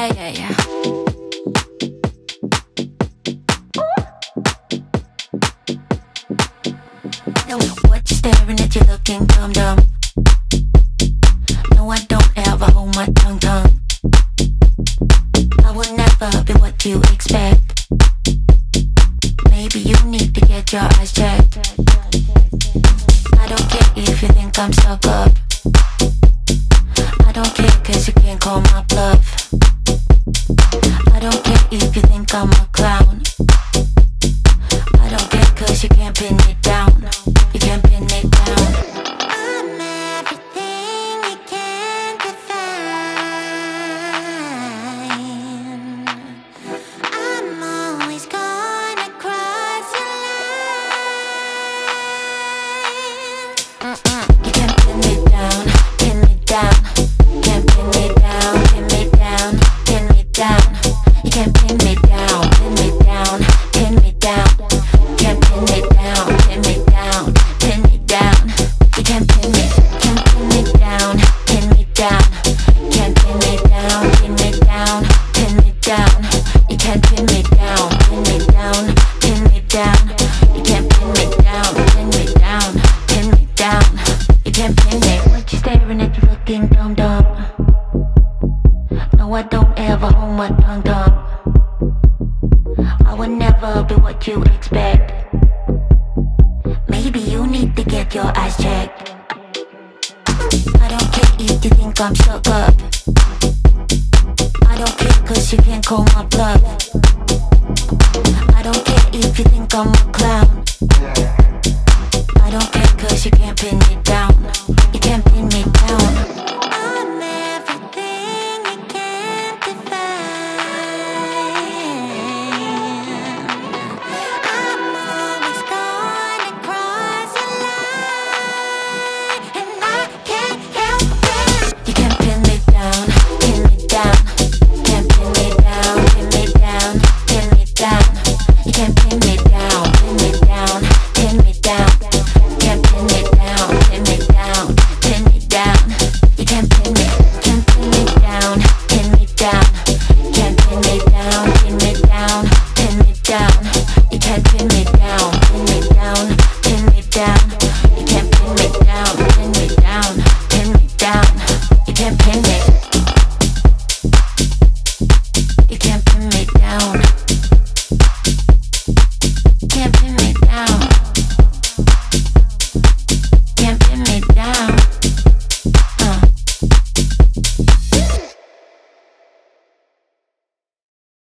Yeah, yeah, yeah. What you staring at? You looking dumb dumb. No, I don't ever hold my tongue tongue. I will never be what you expect. Maybe you need to get your eyes checked. I don't care if you think I'm stuck up. I don't care cause you can't call my bluff. I don't care if you think I'm a clown. Dumb dumb. No, I don't ever hold my tongue tongue. I will never be what you expect. Maybe you need to get your eyes checked. I don't care if you think I'm stuck up. I don't care cause you can't call my bluff. I don't care if you think I'm a clown. can't pin me down.